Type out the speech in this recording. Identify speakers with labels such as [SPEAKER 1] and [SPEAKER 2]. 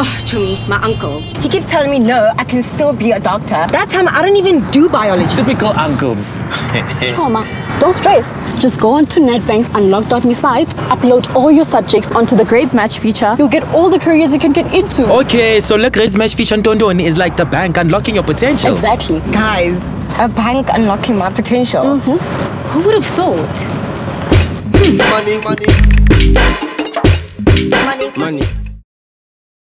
[SPEAKER 1] Oh, Chumi, my uncle.
[SPEAKER 2] He keeps telling me no, I can still be a doctor.
[SPEAKER 1] That time I don't even do biology.
[SPEAKER 3] Typical uncles.
[SPEAKER 4] Choma, don't stress. Just go onto Nedbank's Unlocked.Me site, upload all your subjects onto the GradesMatch feature. You'll get all the careers you can get into.
[SPEAKER 3] Okay, so the GradesMatch feature Ntondoni is like the bank unlocking your potential.
[SPEAKER 4] Exactly.
[SPEAKER 2] Guys, a bank unlocking my potential. Mm-hmm.
[SPEAKER 1] Who would have thought?
[SPEAKER 5] Money, money, money, money.